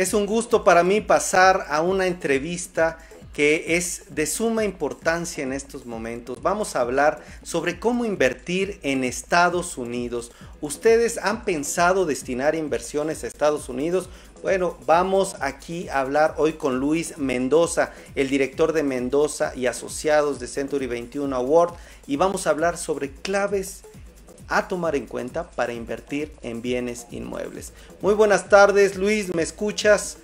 Es un gusto para mí pasar a una entrevista que es de suma importancia en estos momentos. Vamos a hablar sobre cómo invertir en Estados Unidos. ¿Ustedes han pensado destinar inversiones a Estados Unidos? Bueno, vamos aquí a hablar hoy con Luis Mendoza, el director de Mendoza y asociados de Century 21 Award, y vamos a hablar sobre claves a tomar en cuenta para invertir en bienes inmuebles. Muy buenas tardes, Luis, ¿me escuchas?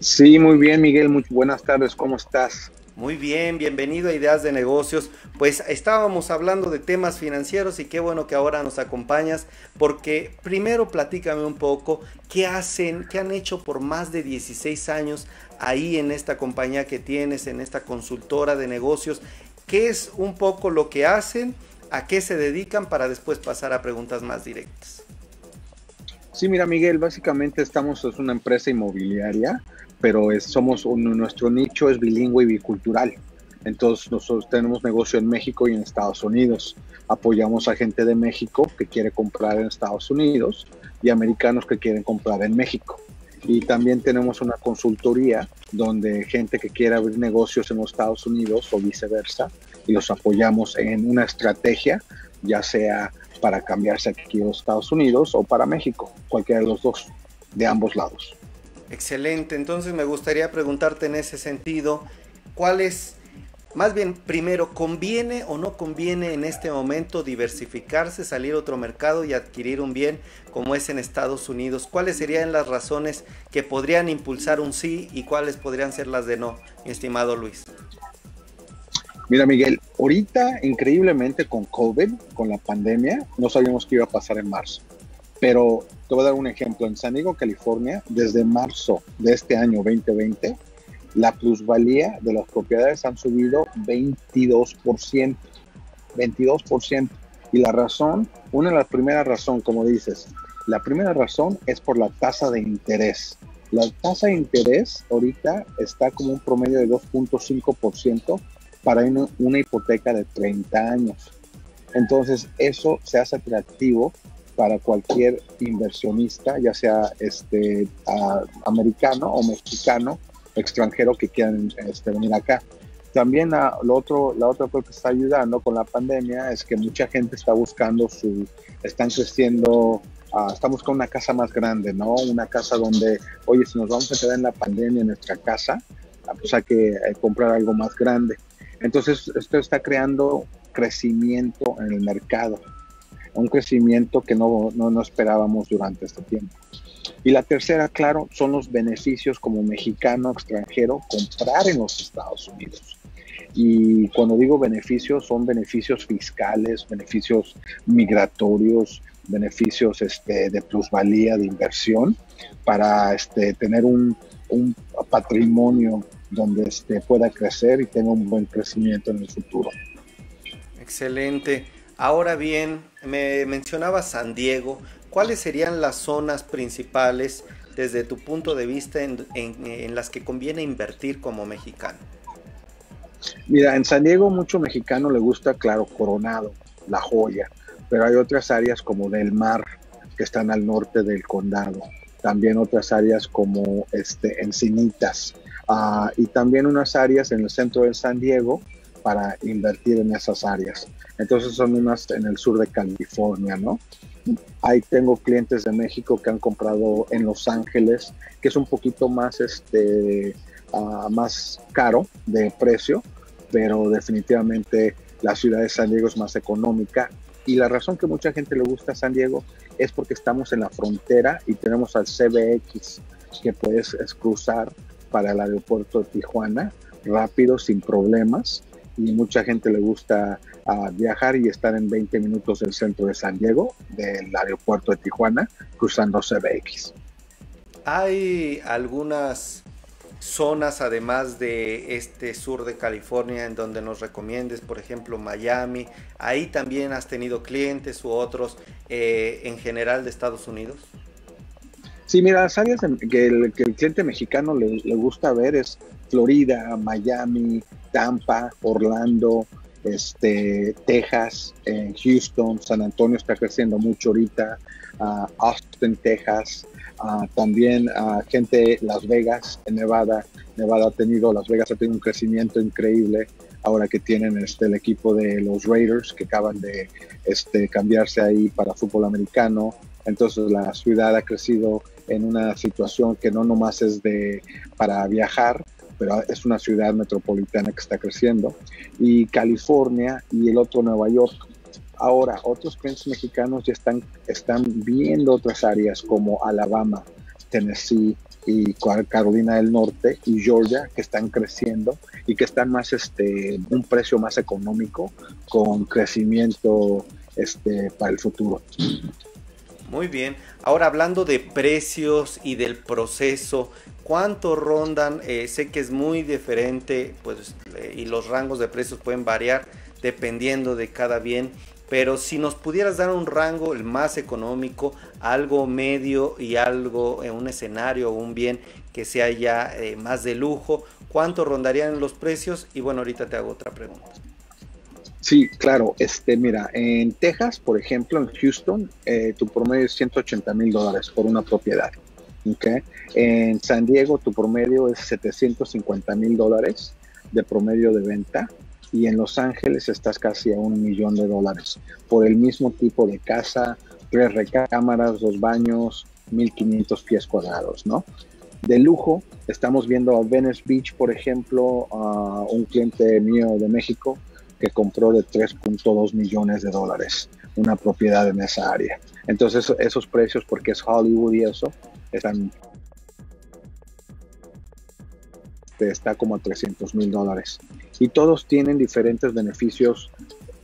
Sí, muy bien, Miguel, muy buenas tardes, ¿cómo estás? Muy bien, bienvenido a Ideas de Negocios. Pues estábamos hablando de temas financieros y qué bueno que ahora nos acompañas porque primero platícame un poco qué hacen, qué han hecho por más de 16 años ahí en esta compañía que tienes, en esta consultora de negocios, qué es un poco lo que hacen a qué se dedican para después pasar a preguntas más directas. Sí, mira Miguel, básicamente estamos, es una empresa inmobiliaria, pero somos nuestro nicho es bilingüe y bicultural. Entonces nosotros tenemos negocio en México y en Estados Unidos. Apoyamos a gente de México que quiere comprar en Estados Unidos y americanos que quieren comprar en México. Y también tenemos una consultoría donde gente que quiere abrir negocios en los Estados Unidos o viceversa, los apoyamos en una estrategia, ya sea para cambiarse aquí a los Estados Unidos o para México, cualquiera de los dos, de ambos lados. Excelente, entonces me gustaría preguntarte en ese sentido, ¿cuál es, más bien primero, conviene o no conviene en este momento diversificarse, salir a otro mercado y adquirir un bien como es en Estados Unidos? ¿Cuáles serían las razones que podrían impulsar un sí y cuáles podrían ser las de no, mi estimado Luis? Mira, Miguel, ahorita increíblemente con COVID, con la pandemia, no sabíamos qué iba a pasar en marzo. Pero te voy a dar un ejemplo. En San Diego, California, desde marzo de este año 2020, la plusvalía de las propiedades han subido 22%. 22%. Y la razón, una de las primeras razones, como dices, la primera razón es por la tasa de interés. La tasa de interés ahorita está como un promedio de 2.5% para una, hipoteca de 30 años. Entonces, eso se hace atractivo para cualquier inversionista, ya sea este, americano o mexicano, extranjero que quieran este, venir acá. También a, lo otro, la otra cosa que está ayudando con la pandemia es que mucha gente está buscando su, están creciendo, uh, están buscando una casa más grande, ¿no? Una casa donde, oye, si nos vamos a quedar en la pandemia en nuestra casa, pues hay que eh, comprar algo más grande. Entonces, esto está creando crecimiento en el mercado, un crecimiento que no, no, esperábamos durante este tiempo. Y la tercera, claro, son los beneficios como mexicano extranjero comprar en los Estados Unidos. Y cuando digo beneficios, son beneficios fiscales, beneficios migratorios, beneficios este, de plusvalía, de inversión, para este, tener un, un patrimonio donde este, pueda crecer y tenga un buen crecimiento en el futuro. Excelente. Ahora bien, me mencionaba San Diego. ¿Cuáles serían las zonas principales desde tu punto de vista en, en, las que conviene invertir como mexicano? Mira, en San Diego mucho mexicano le gusta, claro, Coronado, La Joya, pero hay otras áreas como Del Mar, que están al norte del condado. También otras áreas como este, Encinitas, Ah, y también unas áreas en el centro de San Diego para invertir en esas áreas. Entonces son unas en el sur de California, ¿no? Ahí tengo clientes de México que han comprado en Los Ángeles, que es un poquito más, este, ah, más caro de precio, pero definitivamente la ciudad de San Diego es más económica. Y la razón que mucha gente le gusta San Diego es porque estamos en la frontera y tenemos al CBX que puedes cruzar para el aeropuerto de Tijuana, rápido, sin problemas, y mucha gente le gusta ah, viajar y estar en 20 minutos del centro de San Diego, del aeropuerto de Tijuana, cruzando CBX. Hay algunas zonas, además de este sur de California, en donde nos recomiendes, por ejemplo, Miami. Ahí también has tenido clientes u otros eh, en general de Estados Unidos. Sí, mira, las áreas que el, cliente mexicano le, gusta ver es Florida, Miami, Tampa, Orlando, este, Texas, en Houston, San Antonio está creciendo mucho ahorita, Austin, Texas, también gente Las Vegas, Nevada, Nevada ha tenido, Las Vegas ha tenido un crecimiento increíble ahora que tienen este, el equipo de los Raiders que acaban de este, cambiarse ahí para fútbol americano. Entonces la ciudad ha crecido en una situación que no nomás es de para viajar, pero es una ciudad metropolitana que está creciendo. Y California y el otro Nueva York. Ahora, otros clientes mexicanos ya están, están viendo otras áreas como Alabama, Tennessee, y Carolina del Norte y Georgia que están creciendo y que están más este un precio más económico con crecimiento este para el futuro. Muy bien. Ahora hablando de precios y del proceso, ¿cuánto rondan? Eh, sé que es muy diferente, pues, eh, y los rangos de precios pueden variar dependiendo de cada bien pero si nos pudieras dar un rango, el más económico, algo medio y algo en un escenario o un bien que sea ya eh, más de lujo, ¿cuánto rondarían los precios? Y bueno, ahorita te hago otra pregunta. Sí, claro. Este, mira, en Texas, por ejemplo, en Houston, eh, tu promedio es 180 mil dólares por una propiedad. ¿okay? En San Diego, tu promedio es 750 mil dólares de promedio de venta y en Los Ángeles estás casi a un millón de dólares por el mismo tipo de casa, tres recámaras, dos baños, 1500 pies cuadrados, ¿no? De lujo, estamos viendo a Venice Beach, por ejemplo, a un cliente mío de México que compró de 3.2 millones de dólares una propiedad en esa área. Entonces esos precios, porque es Hollywood y eso, están está como a 300 mil dólares. Y todos tienen diferentes beneficios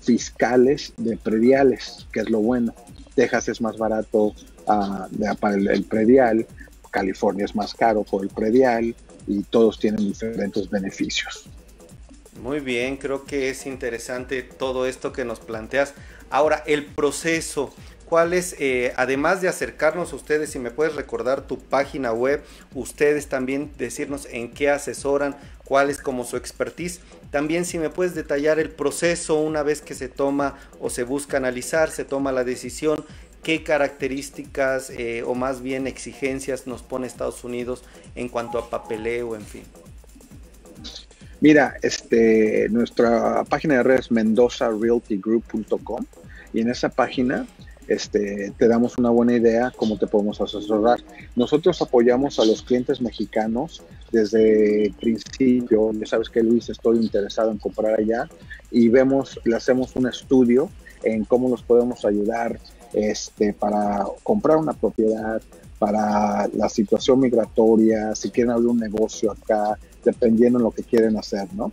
fiscales de prediales, que es lo bueno. Texas es más barato ah, para el, predial, California es más caro por el predial y todos tienen diferentes beneficios. Muy bien, creo que es interesante todo esto que nos planteas. Ahora, el proceso, cuáles, eh, además de acercarnos a ustedes, si me puedes recordar tu página web, ustedes también decirnos en qué asesoran, cuál es como su expertise. También si me puedes detallar el proceso una vez que se toma o se busca analizar, se toma la decisión, qué características eh, o más bien exigencias nos pone Estados Unidos en cuanto a papeleo, en fin. Mira, este, nuestra página de redes es mendozarealtygroup.com y en esa página este, te damos una buena idea cómo te podemos asesorar. Nosotros apoyamos a los clientes mexicanos desde el principio. Ya sabes que Luis, estoy interesado en comprar allá y vemos, le hacemos un estudio en cómo nos podemos ayudar este, para comprar una propiedad, para la situación migratoria, si quieren abrir un negocio acá, dependiendo de lo que quieren hacer, ¿no?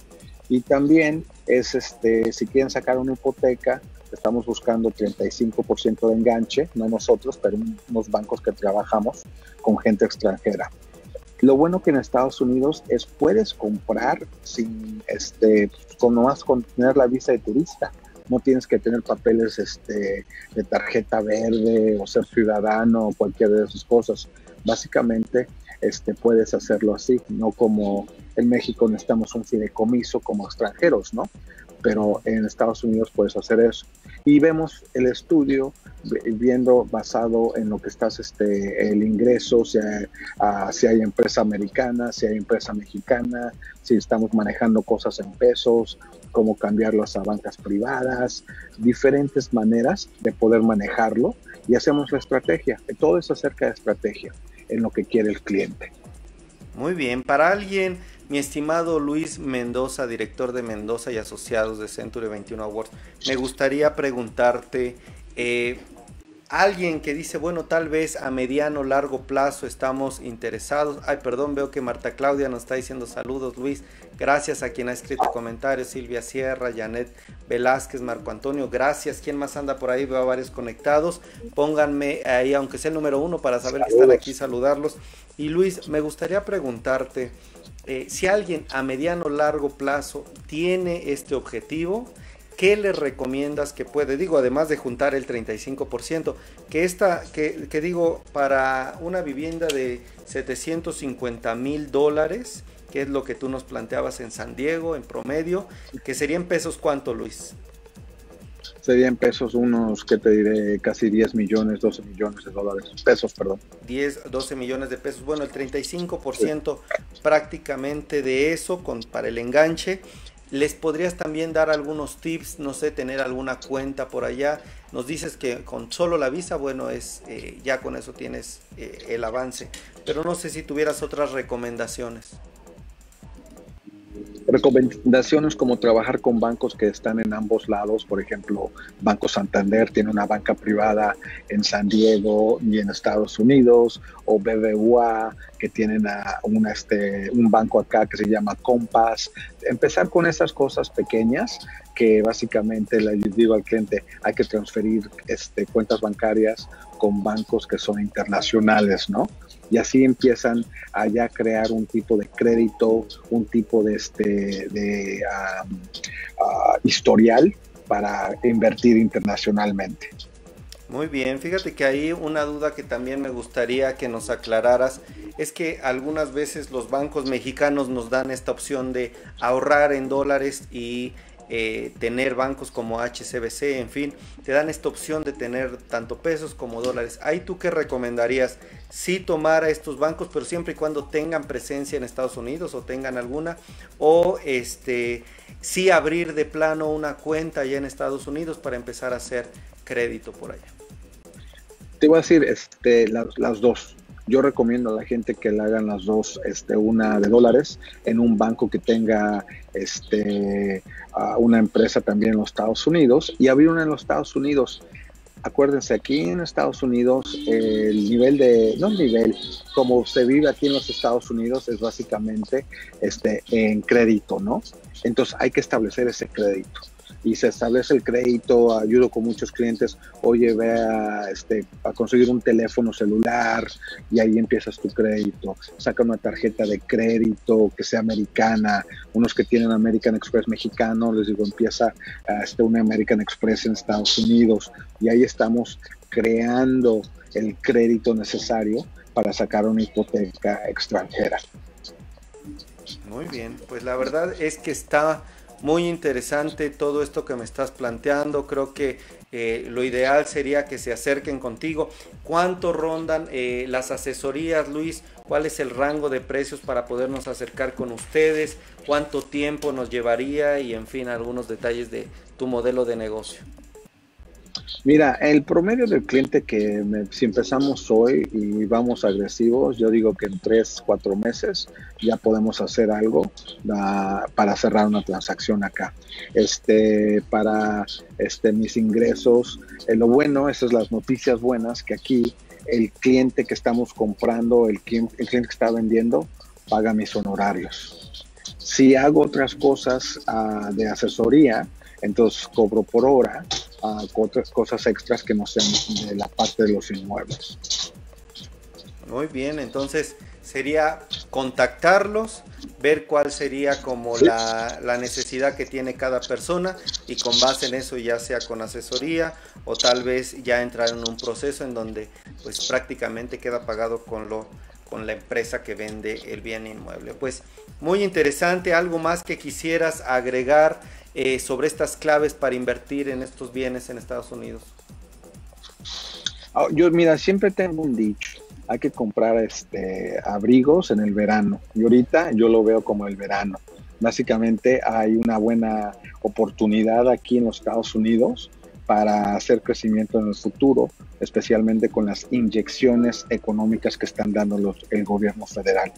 Y también es, este, si quieren sacar una hipoteca, Estamos buscando 35% de enganche, no nosotros, pero unos bancos que trabajamos con gente extranjera. Lo bueno que en Estados Unidos es puedes comprar sin este con nomás con tener la visa de turista. No tienes que tener papeles este, de tarjeta verde o ser ciudadano o cualquiera de esas cosas. Básicamente este, puedes hacerlo así, no como en México necesitamos un fideicomiso como extranjeros, ¿no? Pero en Estados Unidos puedes hacer eso. Y vemos el estudio viendo basado en lo que estás este el ingreso si hay, ah, si hay empresa americana si hay empresa mexicana si estamos manejando cosas en pesos cómo cambiarlas a bancas privadas diferentes maneras de poder manejarlo y hacemos la estrategia. Todo es acerca de estrategia en lo que quiere el cliente. Muy bien para alguien mi estimado Luis Mendoza, director de Mendoza y Asociados de Century 21 Awards, me gustaría preguntarte, eh, alguien que dice, bueno, tal vez a mediano, largo plazo estamos interesados. Ay, perdón, veo que Marta Claudia nos está diciendo saludos, Luis. Gracias a quien ha escrito comentarios, Silvia Sierra, Janet Velázquez, Marco Antonio, gracias. ¿Quién más anda por ahí? Veo a varios conectados. Pónganme ahí, aunque sea el número uno, para saber que están aquí, saludarlos. Y Luis, me gustaría preguntarte, eh, si alguien a mediano o largo plazo tiene este objetivo, ¿qué le recomiendas que puede? Digo, además de juntar el 35%, que esta, que, que digo, para una vivienda de 750 mil dólares, que es lo que tú nos planteabas en San Diego, en promedio, que serían pesos cuánto, Luis? Serían pesos unos, que te diré? Casi 10 millones, 12 millones de dólares, pesos, perdón. 10, 12 millones de pesos, bueno, el 35% prácticamente de eso con, para el enganche. ¿Les podrías también dar algunos tips, no sé, tener alguna cuenta por allá? Nos dices que con solo la visa, bueno, es eh, ya con eso tienes eh, el avance, pero no sé si tuvieras otras recomendaciones. Recomendaciones como trabajar con bancos que están en ambos lados, por ejemplo, Banco Santander tiene una banca privada en San Diego y en Estados Unidos, o BBVA que tienen este, un banco acá que se llama Compass. Empezar con esas cosas pequeñas que básicamente le digo al cliente, hay que transferir este, cuentas bancarias con bancos que son internacionales, ¿no? Y así empiezan a ya crear un tipo de crédito, un tipo de, este, de ah, historial para invertir internacionalmente. Muy bien, fíjate que ahí una duda que también me gustaría que nos aclararas es que algunas veces los bancos mexicanos nos dan esta opción de ahorrar en dólares y eh, tener bancos como HCBC, en fin, te dan esta opción de tener tanto pesos como dólares. Ahí tú qué recomendarías? Sí tomar a estos bancos, pero siempre y cuando tengan presencia en Estados Unidos o tengan alguna, o este, sí abrir de plano una cuenta allá en Estados Unidos para empezar a hacer crédito por allá. Te voy a decir este, las dos yo recomiendo a la gente que le hagan las dos, este, una de dólares en un banco que tenga este, una empresa también en los Estados Unidos y abrir una en los Estados Unidos. Acuérdense, aquí en Estados Unidos el nivel de, no el nivel, como se vive aquí en los Estados Unidos es básicamente este, en crédito, ¿no? Entonces hay que establecer ese crédito y se establece el crédito, ayudo con muchos clientes, oye, ve a, este, a conseguir un teléfono celular y ahí empiezas tu crédito, saca una tarjeta de crédito que sea americana, unos que tienen American Express mexicano, les digo, empieza este, una American Express en Estados Unidos y ahí estamos creando el crédito necesario para sacar una hipoteca extranjera. Muy bien, pues la verdad es que está muy interesante todo esto que me estás planteando. Creo que eh, lo ideal sería que se acerquen contigo. ¿Cuánto rondan eh, las asesorías, Luis? ¿Cuál es el rango de precios para podernos acercar con ustedes? ¿Cuánto tiempo nos llevaría? Y en fin, algunos detalles de tu modelo de negocio. Mira, el promedio del cliente que si empezamos hoy y vamos agresivos, yo digo que en tres, cuatro meses ya podemos hacer algo para cerrar una transacción acá. Este, para este, mis ingresos, eh, lo bueno, esas son las noticias buenas, que aquí el cliente que estamos comprando, el el cliente que está vendiendo, paga mis honorarios. Si hago otras cosas ah, de asesoría, entonces cobro por hora otras cosas extras que no sean de la parte de los inmuebles. Muy bien, entonces sería contactarlos, ver cuál sería como la, la, necesidad que tiene cada persona y con base en eso ya sea con asesoría o tal vez ya entrar en un proceso en donde pues prácticamente queda pagado con lo con la empresa que vende el bien inmueble. Pues muy interesante, algo más que quisieras agregar eh, sobre estas claves para invertir en estos bienes en Estados Unidos? Ah, yo, mira, siempre tengo un dicho, hay que comprar este, abrigos en el verano. Y ahorita yo lo veo como el verano. Básicamente hay una buena oportunidad aquí en los Estados Unidos para hacer crecimiento en el futuro, especialmente con las inyecciones económicas que están dando los, el gobierno federal.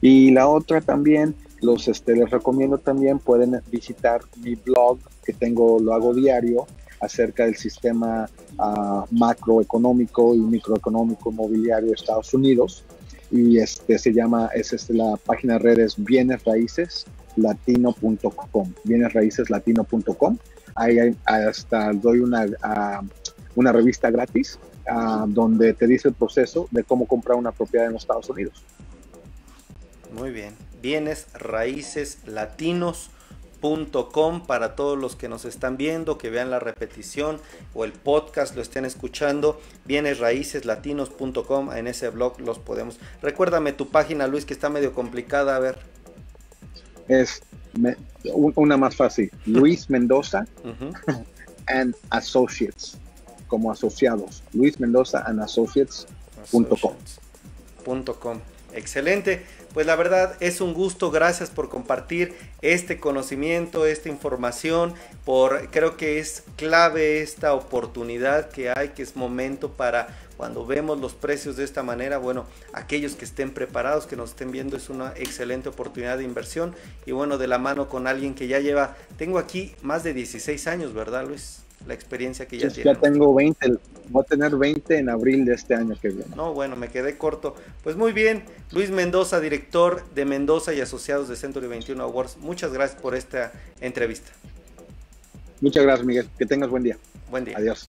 Y la otra también los este, les recomiendo también pueden visitar mi blog que tengo lo hago diario acerca del sistema uh, macroeconómico y microeconómico inmobiliario de Estados Unidos. Y este se llama es este, la página de redes bienes raíces latino.com bienes raíces latino.com ahí hasta doy una uh, una revista gratis uh, donde te dice el proceso de cómo comprar una propiedad en los Estados Unidos. Muy bien bienes raíces latinos.com para todos los que nos están viendo, que vean la repetición o el podcast, lo estén escuchando, bienes raíces latinos.com, en ese blog los podemos. Recuérdame tu página, Luis, que está medio complicada, a ver. Es una más fácil. Luis Mendoza and Associates, como asociados. Luis Mendoza and Associates.com. .com. Excelente. Pues la verdad es un gusto, gracias por compartir este conocimiento, esta información, por creo que es clave esta oportunidad que hay, que es momento para cuando vemos los precios de esta manera, bueno, aquellos que estén preparados, que nos estén viendo, es una excelente oportunidad de inversión. Y bueno, de la mano con alguien que ya lleva, tengo aquí más de 16 años, ¿verdad Luis? La experiencia que ya tiene. Ya tengo 20, voy a tener 20 en abril de este año que viene. No, bueno, me quedé corto. Pues muy bien, Luis Mendoza, director de Mendoza y Asociados de Century 21 Awards, muchas gracias por esta entrevista. Muchas gracias, Miguel. Que tengas buen día. Buen día. Adiós.